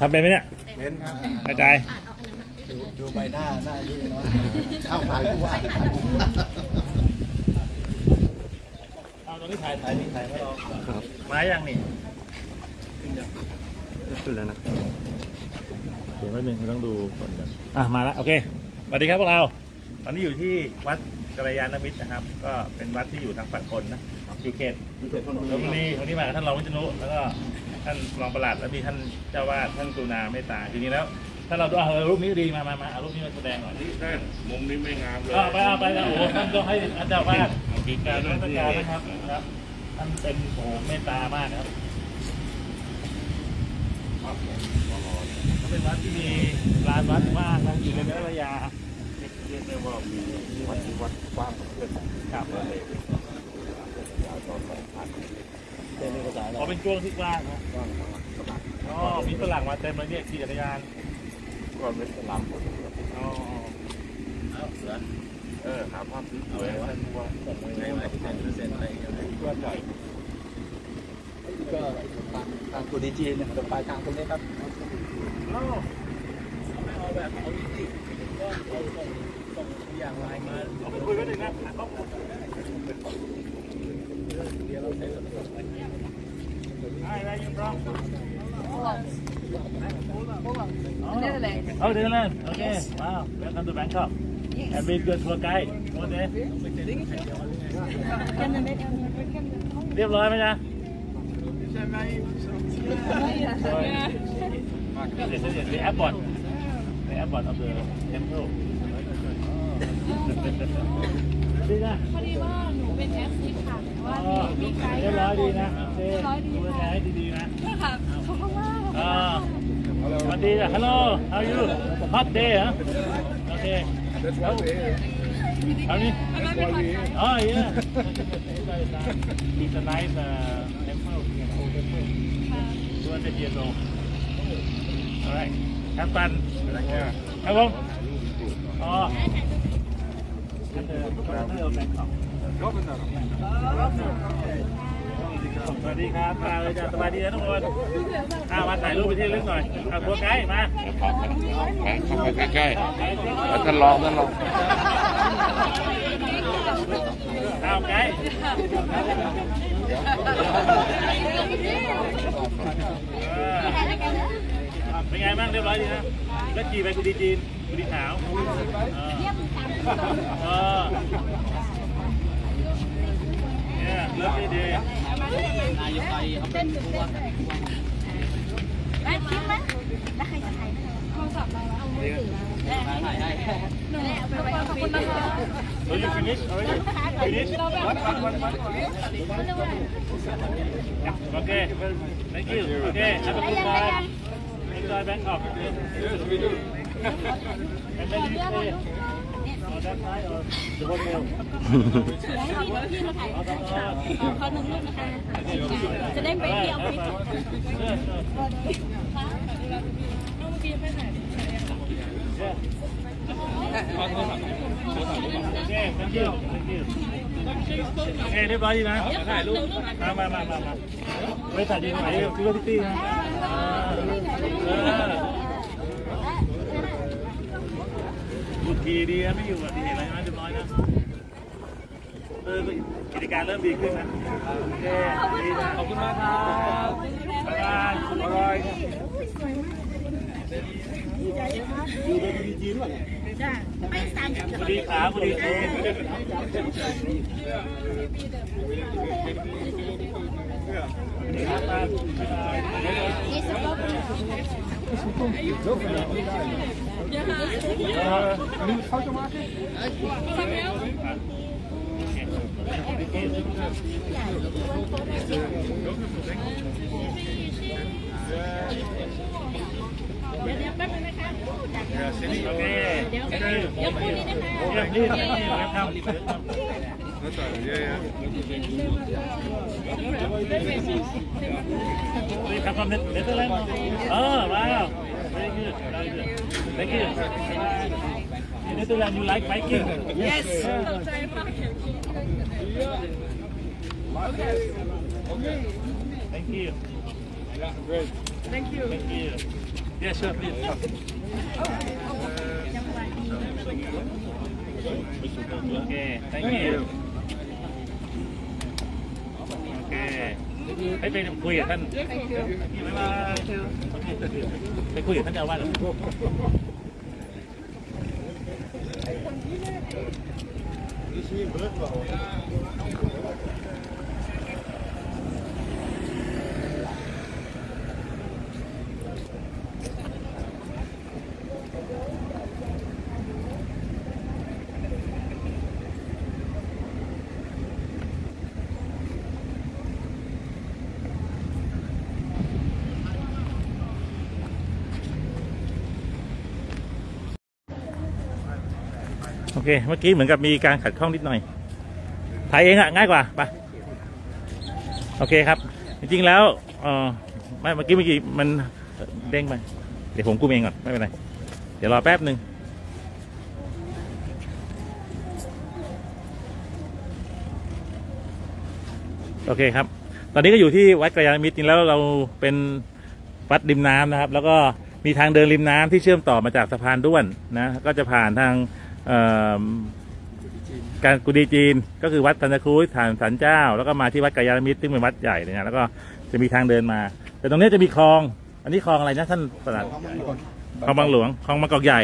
ทำเป็นไหมเนี่ยเป็นครับกระจายดูดูใบหน้าหน้าที่เนาะเข้าถ่ายผู้ว่าเอาตรงนี้ถ่ายถ่ายนี่ถ่ายให้เรามายังนี่ขึ้นแล้วนะเดี๋ยวแป๊บนึงเราต้องดูก่อนกันอะมาแล้วโอเคสวัสดีครับพวกเรา ตอนนี้อยู่ที่วัดกัลยาณมิตรนะครับ ก็เป็นวัดที่อยู่ทางฝั่งทนนะอยู่เขตลพบุรีวันนี้มากับท่านรองวิจนุแล้วก็ ท่านรองประหลัดแล้วมีท่านเจ้าวาดท่านกรุณาเมตตาทีนี้แล้วถ้าเราดูเอารูปนี้ดีมามามาเอารูปนี้มาแสดงหน่อยท่านมุมนี้ไม่งามเลยเอาไปเอาไปนะโอ้โหท่านต้องให้ท่านเจ้าวาดมีการรัชการนะครับครับท่านเป็นโอ้โหเมตตามากนะครับก็เป็นวัดที่มีลานวัดว่างนะอยู่ในระยะเรียกได้ว่ามีวัดที่วัดกว้างเพื่อนครับอ๋อ เป็นช่วงที่กว้างนะอ๋อมีฝรั่งมาเต็มเลยเนี่ยขี่จักรยานก็เป็นสลามหมดอ๋อเออหาภาพสวยๆท่านผู้ว่าส่งไว้ในวันที่ไหนเปอร์เซ็นต์อะไรอย่างเงี้ยว่าใหญ่ก็ทางทางกูดีจีเนี่ยเดี๋ยวปลายทางตรงนี้ครับอ๋อเอาแบบเอาจริงๆก็เอาส่งส่งอย่างไลน์มาเอาไปคุยกันหนึ่งนะต้อง เดี๋ยวเราใช้แบบ ไอ้ไรยูบรอง Netherlands. Oh, Netherlands. Okay. Wow. Welcome to Bangkok. And be good tour guide. Over there. เรียบร้อยไหมจ๊ะ This is the airport. The airport of the temple. ดีนะพอดีว่าหนูเป็นแอส มีไกด์ เรียบร้อยดีนะโอเค เรียบร้อยดี ดูแล ค่ะ ให้ดีๆนะ ค่ะขอบคุณมาก อ่าสวัสดีจ้ะ Hello how are you hot day ฮะโอเค How how you Oh yeah It's a nice uh, temple old temple 200 years old Alright have fun ครับผมอ๋อ สวัสดีครับมาเลยจ้ะสบายดีนะทุกคนอามาถ่ายรูปไปที่ลึกหน่อยเอาตัวไกด์มาเข้าไปใกล้ๆแล้วท่านรองท่านรองเอาไกด์เออเป็นไงบ้างเรียบร้อยดีนะแล้วจีไปกุดีจีนกุดีขาวเออ So you finish already finish one, one, one. what Okay thank you Okay have a good time enjoy Bangkok and then you stay จะได้ไปที่ออฟฟิศ Sure, sure. Okay, thank you, thank you. โอเคเรียบร้อยดีนะถ่ายรูปมามามามามาไปถ่ายดีไหมฟิวตี้ตี้นะ เออบุกทีดีนะไม่อยู่อะที่เห็นอะไรนะเรียบร้อยนะเออกิจการเริ่มดีขึ้นนะโอเคดีขอบคุณมากครับบ๊ายบายบ๊ายบายอยู่เป็นดีจีนป่ะสวัสดีครับสวัสดีครับโอเคเดี๋ยวเดี๋ยวพูดนี้นะคะเดี๋ยวนี่นี่เดี๋ยวทำ Thank you. Thank you. Little and you like biking? Yes. Okay. Okay. Thank you. Thank you. Thank you. Yes, sir, please. Oh. Okay, thank you. ให้ไปคุยกับท่านบ๊ายบายไปคุยกับท่านเจ้าอาวาสก่อนโอ เค เมื่อกี้เหมือนกับมีการขัดข้องนิดหน่อย ถ่ายเองอะง่ายกว่าไปโอเคครับ จริงๆแล้วเออไม่เมื่อกี้เมื่อกี้มันเด้งไป เดี๋ยวผมกู้เองก่อนไม่เป็นไร เดี๋ยวรอแป๊บหนึ่งโอเคครับ ตอนนี้ก็อยู่ที่วัดกระยาณมิตรจริงแล้วเราเป็นวัดริมน้ำนะครับ แล้วก็มีทางเดินริมน้ำที่เชื่อมต่อมาจากสะพานด้วนนะ ก็จะผ่านทาง การกุดีจีนก็คือวัดสันตะครูฐานสันเจ้า แล้วก็มาที่วัดกระยาณมิตรซึ่งเป็นวัดใหญ่เลยนะแล้วก็จะมีทางเดินมา แต่ตรงนี้จะมีคลอง อันนี้คลองอะไรนะท่านประหลัดคลองบางหลวงคลองบางกอกใหญ่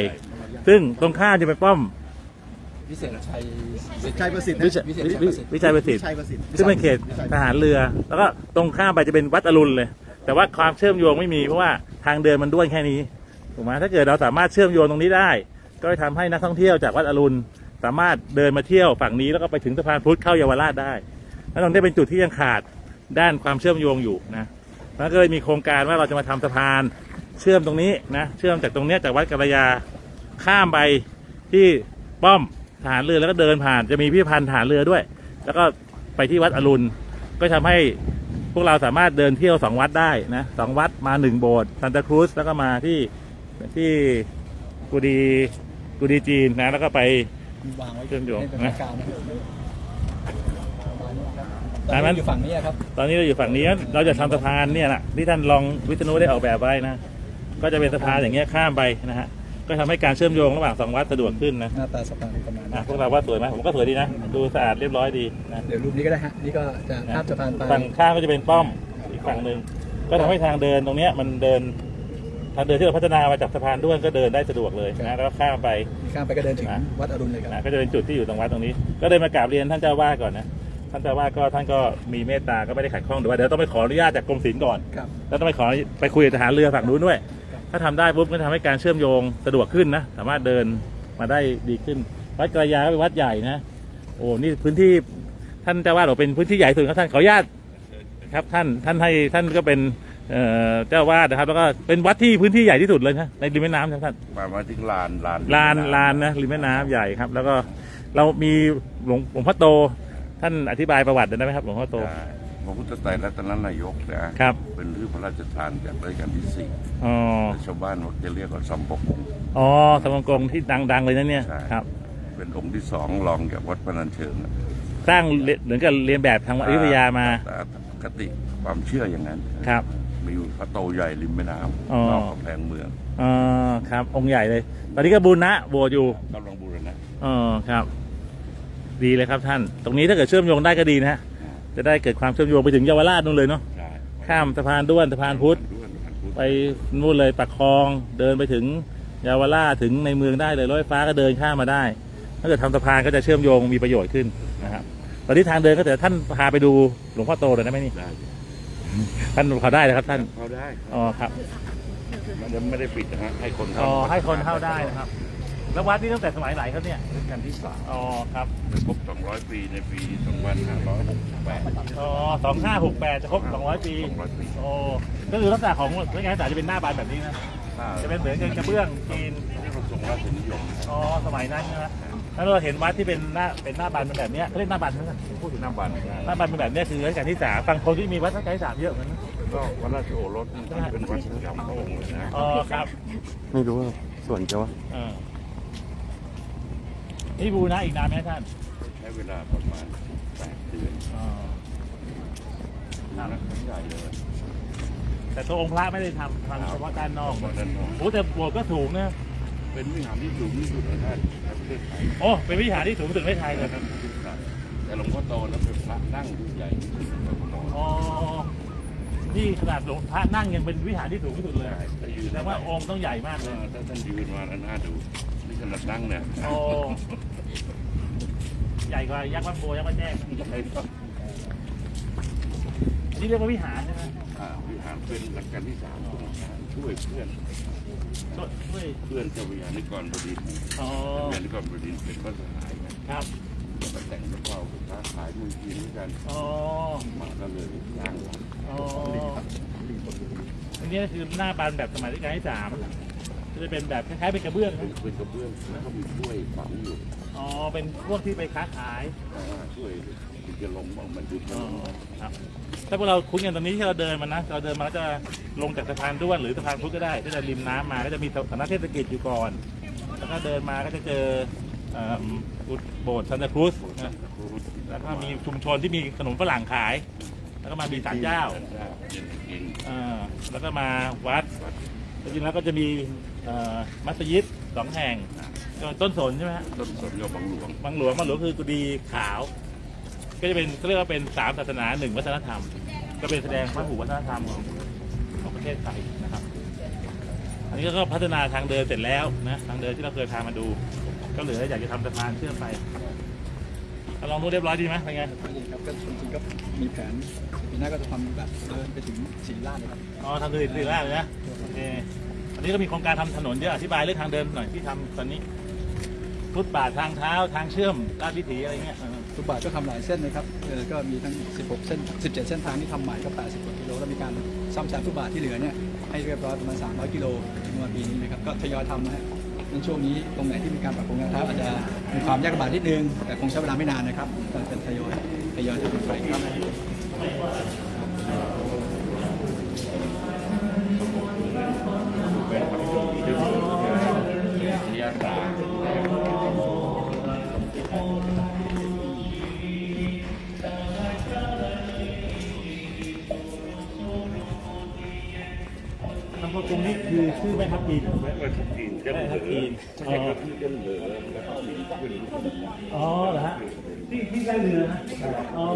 ซึ่งตรงข้ามจะเป็นป้อมวิเศษชัยชัยประสิทธิ์วิชัยวิเศษวิวิชัยประสิทธิ์ชัยประสิทธิ์ซึ่งเป็นเขตทหารเรือ แล้วก็ตรงข้ามไปจะเป็นวัดอรุณเลย แต่ว่าความเชื่อมโยงไม่มีเพราะว่าทางเดินมันด้วนแค่นี้ถูกไหมถ้าเกิดเราสามารถเชื่อมโยงตรงนี้ได้ ก็จะทำให้นักท่องเที่ยวจากวัดอรุณสามารถเดินมาเที่ยวฝั่งนี้แล้วก็ไปถึงสะพานพุทธเข้าเยาวราชได้และตรงนี้เป็นจุดที่ยังขาดด้านความเชื่อมโยงอยู่นะแล้วก็เลยมีโครงการว่าเราจะมาทำสะพานเชื่อมตรงนี้นะ เชื่อมจากตรงนี้จากวัดกัลยาข้ามไปที่ป้อมทหารเรือแล้วก็เดินผ่านจะมีพิพิธภัณฑ์ทหารเรือด้วย แล้วก็ไปที่วัดอรุณก็ทำให้พวกเราสามารถเดินเที่ยวสองวัดได้นะสองวัดมาหนึ่งโบสถ์ซันตาครูสแล้วก็มาที่ที่กุดี กุดีจีนนะแล้วก็ไปวางไว้เชื่อมโยงให้เป็นนะกลางนะครับตตาอมนนั้นั้นนอยู่ฝั่งนี้ครับ ตอนนี้เราอยู่ฝั่งนี้ เราจะทำสะพานเนี่ยนะที่ท่านรองวิษณุได้ออกแบบไว้นะ ก็จะเป็นสะพานอย่างเงี้ยข้ามไปนะฮะ ก็ทำให้การเชื่อมโยงระหว่างสองวัดสะดวกขึ้นนะ หน้าตาสะพานประมาณอะนี้พวกเราว่าสวยไหมผมก็สวยดีนะ ดูสะอาดเรียบร้อยดีนะ เดี๋ยวรูปนี้ก็ได้ฮะ นี่ก็จะข้ามสะพานไป ฝั่งข้างก็จะเป็นป้อมอีกฝั่งหนึ่ง ก็ทำให้ทางเดินตรงเนี้ยมันเดินทางเดินที่เราพัฒนามาจากสะพานด้วนก็เดินได้สะดวกเลยนะแล้วก็ข้ามไปข้ามไปก็เดินถึงนะวัดอรุณเลยครับนะก็จะเป็นจุดที่อยู่ตรงวัดตรงนี้ ก็เลยมากราบเรียนท่านเจ้าวาดก่อนนะท่านเจ้าวาดก็ท่านก็มีเมตตาก็ไม่ได้ขัดข้องแต่ว่าเดี๋ยวต้องไปขออนุญาตจากกรมศิลป์ก่อนครับแล้วต้องไปขอไปคุยกับทหารเรือฝั่งนู้นด้วย ถ้าทำได้ปุ๊บก็ทำให้การเชื่อมโยงสะดวกขึ้นนะสามารถเดินมาได้ดีขึ้น วัดกระยาก็เป็นวัดใหญ่นะโอ้นี่พื้นที่ท่านเจ้าวาดบอกเป็นพื้นที่ใหญ่สุดครับท่านขออนุญาตครับท่านท่านให้ท่านก็เป็น เอ่อเจ้าวาดนะครับ แล้วก็เป็นวัดที่พื้นที่ใหญ่ที่สุดเลยนะในริมแม่น้ำครับท่านมามาถึงลานลานลานลานนะริมแม่น้ำใหญ่ครับ แล้วก็เรามีหลวงหลวงพ่อโต ท่านอธิบายประวัติได้ไหมครับหลวงพ่อโตใช่พระพุทธไตรรัตนนายกนะครับเป็นรื้อพระราชทานจากรัชกาลที่สี่อ๋อแต่ชาวบ้านจะเรียกว่าสัมปกงอ๋อสมงกงที่ดังๆเลยนะเนี่ยใช่ครับ เป็นองค์ที่สองรองจากวัดพนัญเชิงนะสร้างเหมือนกับเรียนแบบทางอยุธยามาแต่คติความเชื่ออย่างนั้นครับ มีอยู่พระโตใหญ่ริมแม่น้อ๋อำนอกกำแพงเมืองอ๋อครับ องค์ใหญ่เลย ตอนนี้ก็บูรณะโบสถ์อยู่กำลังบูรณะอ๋อครับ ดีเลยครับท่าน ตรงนี้ถ้าเกิดเชื่อมโยงได้ก็ดีนะฮะจะได้เกิดความเชื่อมโยงไปถึงเยาวราชนู่นเลยเนาะใช่ข้ามสะพานด้วนสะพานพุทธ ด้วยสะพานพุทธไปนู่นเลยปากคลองเดินไปถึงเยาวราชถึงในเมืองได้เลยรถไฟฟ้าก็เดินข้ามมาได้ ถ้าเกิดทำสะพานก็จะเชื่อมโยงมีประโยชน์ขึ้นนะครับตอนนี้ทางเดินก็แต่ท่านพาไปดูหลวงพ่อโตเลยนะไหมนี่ได้ ท่านเขาได้นะครับท่านเข้าได้อ๋อครับมันยังไม่ได้ปิดนะฮะให้คนเข้าอ๋อให้คนเข้าได้นะครับ แล้ววัดนี้ตั้งแต่สมัยไหนครับเนี่ยรัชกาลที่สามอ๋อครับครบ 200 ปีในปี2568อ๋อสองห้าหกแปดจะครบสองร้อยปี200ปีโอ้ก็คือลักษณะของรัชกาลที่สามจะเป็นหน้าบานแบบนี้นะจะเป็นเหมือนกับกระเบื้องจีนที่เราทรงราชนิยมอ๋อสมัยนั้นนะ แล้วเราเห็นวัดที่เป็นหน้าเป็นหน้าบานเป็นแบบเนี้ยเขาเรียกหน้าบานไหมพูดถึงหน้าบานหน้าบานเป็นแบบเนี้ยคือรัชกาลที่สามฝั่งทนที่มีวัดรัชกาลที่สามเยอะเหมือนกันนะก็พระราชโอรสนี่เป็นวัดประจำพระองค์เลยนะอ๋อครับ ไม่รู้ว่าส่วนจะว่าเออนี่บูรณะอีกนานไหมท่านใช้เวลาประมาณ8เดือนอ๋อดูนะใหญ่เลยแสแต่ตัวองค์พระไม่ได้ทำทำเฉพาะด้านนอกเพราะด้านนอกโอ้แต่โบสถ์ก็สูงนะ เป็นวิหารที่สูงที่สุดในประเทศไทยโอ้เป็นวิหารที่สูงสุดในไทยเลยนะครับแต่หลวงพ่อโตนั้นเป็นพระนั่งที่ใหญ่ที่สุดในโลกอ๋อนี่ขนาดหลวงพระนั่งยังเป็นวิหารที่สูงที่สุดเลยถ้ายืนแสดงว่าองค์ต้องใหญ่มากเอเลยอถ้าท่านยืนมาแล้วน่าดูนี่ขนาดนั่งเนี่ยโอ้ใหญ่กว่ายักษ์วัดโบยักษ์วัดแจ้งใช่ครับนี่เรียกว่าวิหารใช่ไหมอ่าวิหารเป็นหลักการที่สามของวิหารช่วยเพื่อน ก็ช่วยเพื่อนเจ้าวิหานิกรบดินทร์อ๋อวิหานิกรบดินทร์เป็นพระสหายกันครับแล้วก็แต่งแล้วก็เอาค้าขายมือกินด้วยกันอ๋อมาก็เลยสร้างวัดอ๋ออันนี้คือหน้าบานแบบสมัยรัชกาลที่สามจะเป็นแบบคล้ายๆเป็นกระเบื้องเป็นนะเป็นกระเบื้องแล้วก็มีถ้วยฝังอยู่อ๋อเป็นพวกที่ไปค้าขายอ่าช่วย ถึงจะลงมามันยุบอ๋อครับถ้าพวกเราคุ้นกันตรงนี้ที่เราเดินมานะเราเดินมาแล้วจะลงจากสะพานด้วนหรือสะพานพุทธก็ได้ที่จะริมน้ำมาก็จะมีสำนักเทศกิจอยู่ก่อน แล้วก็เดินมาก็จะเจอเอิ่มโบสถ์ซันตาครูสนะแล้วก็มีชุมชนที่มีขนมฝรั่งขาย แล้วก็มามีศาลเจ้ากินเอ่อแล้วก็มาวัดจริงๆแล้วก็จะมีเอ่อมัสยิดสองแห่งก็ต้นสนใช่ไหมฮะต้นสนยบังหลวงบางหลวงบางหลวงคือกุฏิขาว ก็จะเป็นเขาเรียกว่าเป็นสามศาสนาหนึ่งวัฒนธรรม ก็เป็นแสดงพหุวัฒนธรรมของของประเทศไทยนะครับ อันนี้ก็พัฒนาทางเดินเสร็จแล้วนะทางเดินที่เราเคยพามาดู ก็เหลืออยากจะทำสะพานเชื่อมไปเอาลองดูเรียบร้อยดีไหมเป็นไงจริงครับก็จริงๆก็มีแผนปีหน้าก็จะทำแบบเดินไปถึงศรีราชเลยครับอ๋อทำดีดีแล้วเลยนะโอเคอันนี้ก็มีโครงการทำถนนเยอะอธิบายเรื่องทางเดินหน่อยที่ทำตอนนี้ฟุตบาททางเท้าทางเชื่อมลาดวิถีอะไรเงี้ยเออ ทุกบาทก็ทำหลายเส้นนะครับก็มีทั้ง 16 เส้น 17 เส้นทางที่ทำใหม่ก็ 80 กว่ากิโลแล้วมีการซ่อมแซมทุกบาทที่เหลือเนี่ยให้เรียบร้อยประมาณ 300 กิโลในวันปีนี้นะครับก็ทยอยทำนะฮะในช่วงนี้ตรงไหนที่มีการปรับปรุงนะครับอาจจะมีความยากลำบากนิดนึงแต่คงใช้เวลาไม่นานนะครับก็เป็นทยอยทยอยทำไปครับ เรือนะอ๋อ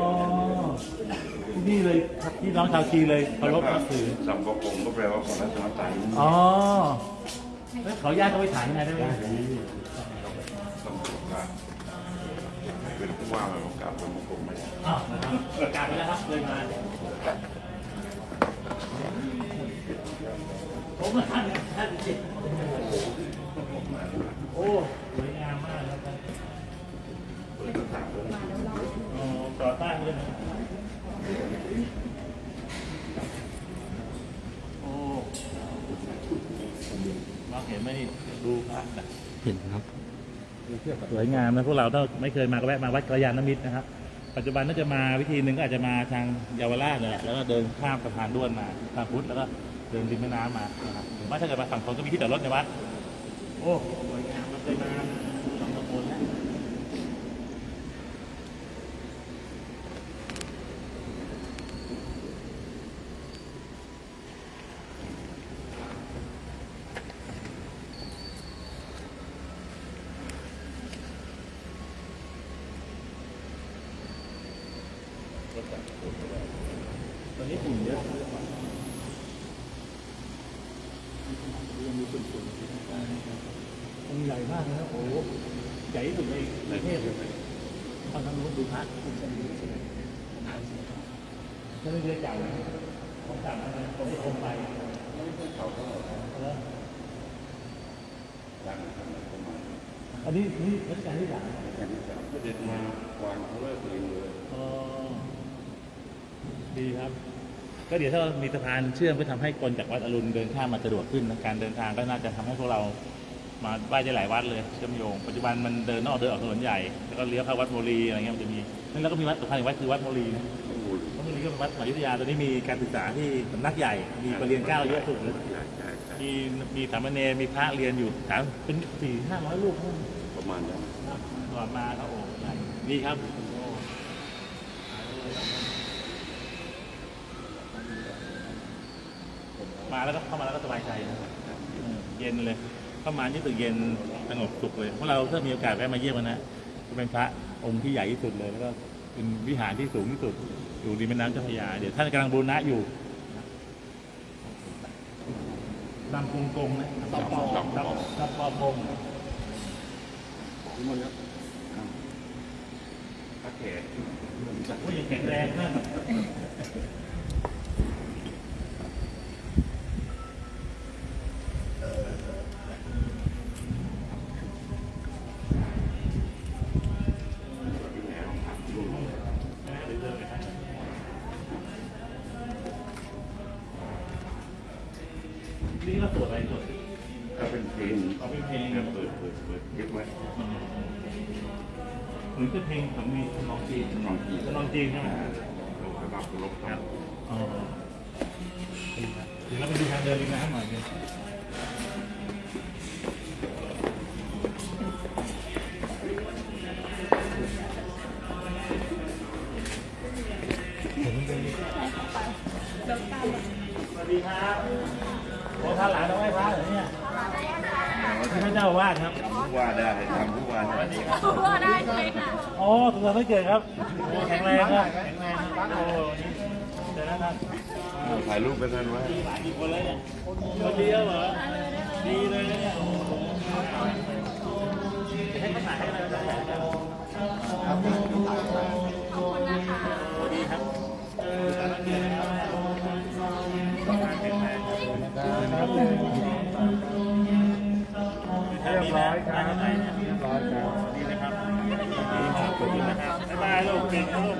ที่นี่เลยครับที่น้องชาวจีนเลยเคารพนับถือสัมปกงก็แปลว่าพระรัตนตรัยอ๋อแล้วขออนุญาตเขาไปถ่ายยังไงได้ไหมสัมปกงเป็นผู้ว่าราชการสัมปกงไม่ได้อ้าวนะครับกลับไปแล้วครับเลยมาผมมาท่านท่านเจ็ดโอ้ สวยงามนะพวกเราถ้าไม่เคยมาก็แวะมาวัดกระยาณมิตรนะครับ ปัจจุบันน่าจะมาวิธีหนึ่งก็อาจจะมาทางเยาวราชนี่แหละแล้วก็เดินข้ามสะพานด้วนมาทางพุทธแล้วก็เดินริมแม่น้ำมานะครับหรือว่าถ้าเกิดมาฝั่งทนก็มีที่จอดรถในวัดโอ้สวยงามมันเคยมาสองสามคนแล้วตอนนี้ฝุ่นเยอะองค์ใหญ่มากนะครับโอ้โหใหญ่ที่สุดในประเทศเลยเอาทางนู้นดูพระถ้า ไม่เรียกเก่าของเก่านะผมจะคงไปแล้วอันนี้นี่รัชกาลที่สามเด็ดมาวางเขาเลิกเองเลยอ๋อดีครับ ก็เดี๋ยวถ้าามีสะพานเชื่อมก็ทำให้คนจากวัดอรุณเดินข้ามมาสะดวกขึ้นการเดินทางก็น่าจะทำให้พวกเรามาไหว้ได้หลายวัดเลยเชื่อมโยงปัจจุบันมันเดินนอกเดินออกถนนใหญ่แล้วก็เลี้ยวเข้าวัดโมลีอะไรเงี้ยมันจะมีแล้วก็มีวัดสำคัญอีกวัดคือวัดโมลีนะ วัดโมลีก็เป็นวัดอยุธยาตอนนี้มีการศึกษาที่สำนักใหญ่ มีปรริญญาเก้าเยอะสุดเลยใช่ใช่ใช่มีมีสามเณรมีพระเรียนอยู่ถามเป็นสี่ห้าร้อยรูปประมาณนั้นตลอดมาครับโอ้ใหญ่ดีครับโอ้มาแล้วก็เข้ามาแล้วก็สบายใจนะเออเย็นเลยเข้ามานี่ตึกเย็นสงบสุขเลยพวกเราถ้ามีโอกาสแวะมาเยี่ยมกันนะจะเป็นพระองค์ที่ใหญ่ที่สุดเลยแล้วก็เป็นวิหารที่สูงที่สุด อยู่ริมแม่น้ำเจ้าพระยา เดี๋ยวท่านกำลังบูรณะอยู่ตามกงกงนะตามปอตามตามปอพงพระเขตโอ้ยยังแข็งแรงมาก หรือเป็นเพลงของมีทำนองจีนทำนองจีนทำนองจีนใช่ไหมลงกระดับลบครับอ๋อเดี๋ยวเราไปดูทางเดินริมน้ำหน่อยกันสวัสดีครับโอ้ท่านหลานต้องไหว้พระเหรอเนี่ย ที่พระเจ้าอาวาดครับผู้ว่าได้ทำผู้ว่าสวัสดีครับก็ได้เลยค่ะโอ้สุขสันต์วันเกิดครับโอ้แข็งแรงครับแข็งแรงครับโอ้นี่เดี๋ยวนะท่านถ่ายรูปกันนั้นไว้หลายกี่คนแล้วเนี่ยคนเดียวเหรอดีเลยนะเนี่ยโอ้โหให้ขนาดให้อะไรได้ครับขอบคุณนะคะสวัสดีครับ เรียบร้อยครับเรียบร้อยครับดีนะครับดีครับขอบคุณนะครับบ๊ายบายลูกเก่งนะลูก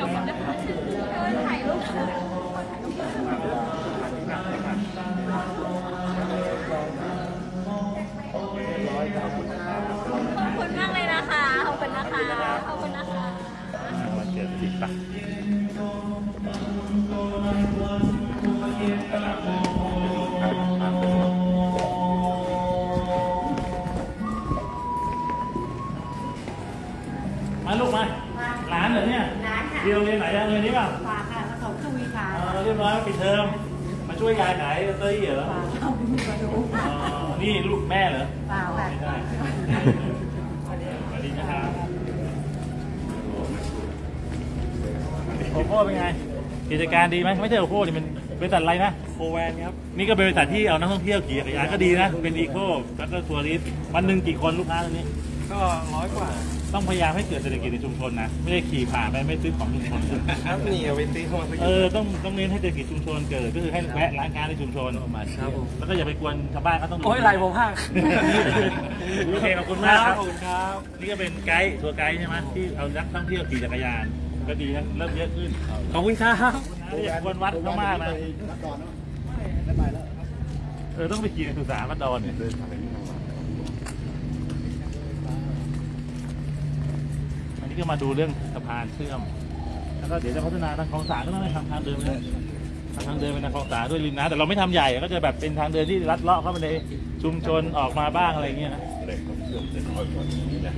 โอโค่เป็นไง กิจการดีไหมไม่ใช่โอโค่นี่มันบริษัทอะไรนะ โคแวนครับ นี่ก็เป็นบริษัทที่เอานักท่องเที่ยวขี่จักรยานก็ดีนะ เป็นอีโคแล้วก็ทัวริสต์วันหนึ่งกี่คนลูกค้าตรงนี้ ก็ร้อยกว่า ต้องพยายามให้เกิดเศรษฐกิจในชุมชนนะ ไม่ได้ขี่ผ่านไปไม่ซื้อของชุมชนครับนี่เอาไปตีเข้ามาสักเออต้องต้องเน้นให้เศรษฐกิจชุมชนเกิดก็คือให้แวะร้านค้าในชุมชนครับผมแล้วก็อย่าไปกวนชาวบ้านเขาต้องดูโอ้ยไหลผมหักโอเคขอบคุณมากครับขอบคุณครับ นี่ก็เป็นไกด์ทัวร์ไกด์ใช่ไหมที่เอานักท่องเที่ยวขี่จักรยาน ก็ดีนะเริ่มเยอะขึ้นขอบคุณครับอย่าควรวัดเขามากนะเออต้องไปขี่ในสุสานวัดดอนเนี่ยอั นนี้ก็มาดูเรื่องสะพานเชื่อม แล้วก็เดี๋ยวจะพัฒนาทางคลองสานก็ต้องไปทำทางเดินนะทำทางเดินเป็นทางคลองสานด้วยริมน้ำแต่เราไม่ทำใหญ่ก็จะแบบเป็นทางเดินที่ลัดเลาะเข้าไปในชุมชนออกมาบ้างอะไรอย่างเงี้ยนะเด็กเขาเชื่อมเด็กน้อยกว่านี้นะ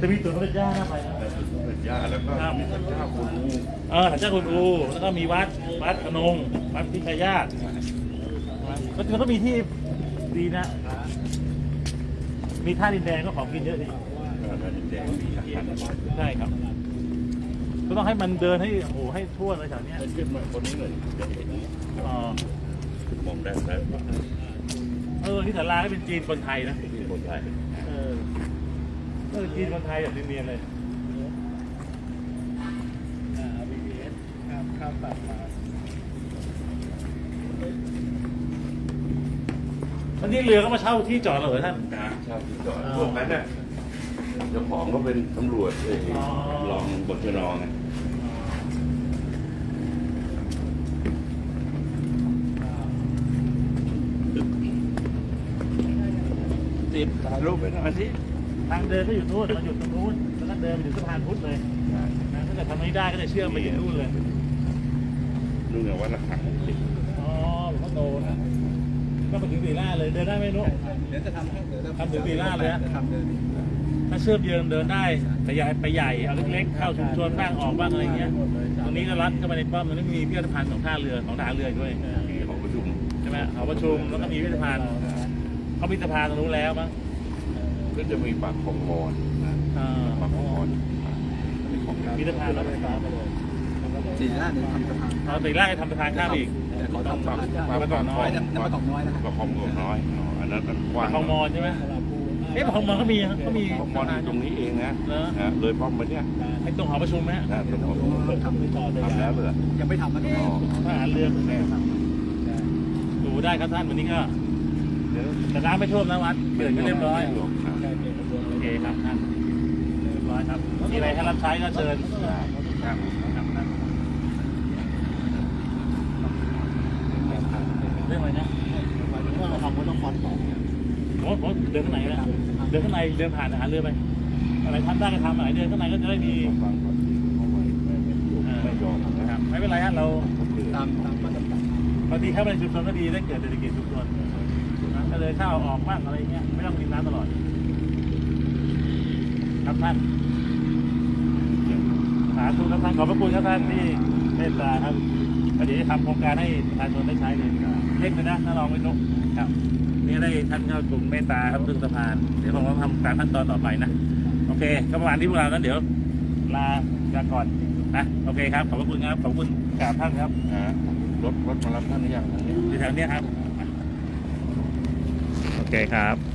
จะมีสวนพระเจ้าหน้าไปนะแต่สุดเป็นย่าแล้วก็มีพระเจ้าคุณอูเออถนเจ้าคุณอูแล้วก็มีวัดวัดพนงวัดพิชยาตก็มันก็มีที่ดีนะ มีท่าดินแดงก็ของกินเยอะดี ใช่ครับก็ต้องให้มันเดินให้โอ้โหให้ทั่วเลยแถวเนี้ยขึ้นมาคนนี้เลยจะเห็นอ๋อมองได้แล้วเออที่สาราก็เป็นจีนคนไทยนะที่คนไทยเออเออจีนคนไทยแบบเนียนๆเลยอ่า BBS ข้ามข้ามตัดมาวันนี้เรือก็มาเช่าที่จอดเราเหรอท่านนะชาวที่จอดพวกนั้นน่ะ เจ้าของก็เป็นตำรวจเองรองบชนไงติดถ่ายรูปไปหน่อยสิทางเดินก็อยู่นู่นมันอยู่ตรงนู้นแล้วก็เดินไปถึงสะพานพุทธเลยนะถ้าเกิดทำไม่ได้ก็จะเชื่อมไปถึงนู่นเลยนู่นไงวัดระฆังอ๋อหลวงพ่อโตนะก็ไปถึงสีล่าเลยเดินได้ไหมนุ๊กเดี๋ยวจะทำให้เดี๋ยวจะทำถึงปีหน้าเลยฮะจะทำเดิน ถ้าเชื่อมเยินเดินได้แต่อย่าไปใหญ่เอาเล็กๆเข้าชุมชนบ้างออกบ้างอะไรอย่างเงี้ยตรงนี้ก็รัดเข้าไปในป้อมมันไม่มีพิพิธภัณฑ์ของท่าเรือของทหารเรือด้วยที่หอประชุมใช่ช่ไหมหอประชุมแล้วก็มีพิพิธภัณฑ์เขามีสะพานตรงนู้นแล้วมั้งก็จะมีปากของมอนนะอ่าปากของมอนมีของพิพิธภัณฑ์รถไฟฟ้าไปเลยสี่ด้านเนี่ยทำสะพานเอาตีล่างให้ทำสะพานข้ามอีกแต่ขอทำสะพานได้ปากของน้อยไม่น้ำประกอบน้อยนะฮะปากของมอนน้อยอ๋ออันนั้นมันกว้างคลองมอนใช่ไหม เอ๊ะคลองมอนเขามีเขามีของมอนอยู่ตรงนี้เองนะเหรอนะเลยป้อมมาเนี่ยไอ้ตรงหอประชุมไหมฮะนะตรงของทำแล้วเลยยังไม่ทำนะอ๋อทหารเรือผมเนี่ยดูได้ครับท่านวันนี้ก็เดี๋ยวแต่น้ำไม่ท่วมนะวัดเปิดก็เรียบร้อยโอเคครับท่านเรียบร้อยครับมีอะไรให้รับใช้ก็เชิญครับครับท่านเรื่องอะไรนะว่าเราทำก็ต้องฟอนต่อ โอ้โหเดินข้างในนะเดินข้างในเดินผ่านอาหารเรือไปอะไรทำได้ก็ทำอะไรเดินข้างในก็จะได้มีเอ่อไม่ยอมนะคครัรับบไม่เป็นไรฮะเราตามตามมาตรฐานบางทีเข้าไปในชุมชนก็ดีได้เกิดเศรษฐกิจชุมชนนะก็เลยเข้าออกบ้างอะไรเงี้ยไม่ต้องกินน้ำตลอดครับท่านสาธุครับท่านขอบพระคุณครับท่านที่เมตตาครับก็เดี๋ยวจะทำโครงการให้ประชาชนได้ใช้เลยเล็กเลยนะถ้าลองไม่นกครับ นี่ได้ท่านเข้ากลุ่มเมตตาครับเรื่องสะพาน เดี๋ยวผมจะทำการขั้นตอนต่อไปนะ โอเคก็ประมาณที่พวกเรานั้นเดี๋ยว ลาลาก่อนนะโอเคครับ ขอบพระคุณครับ ขอบคุณกราบท่านครับนะรถรถมารับท่านหรือยังทางนี้อยู่แถวเนี้ยครับ โอเคครับ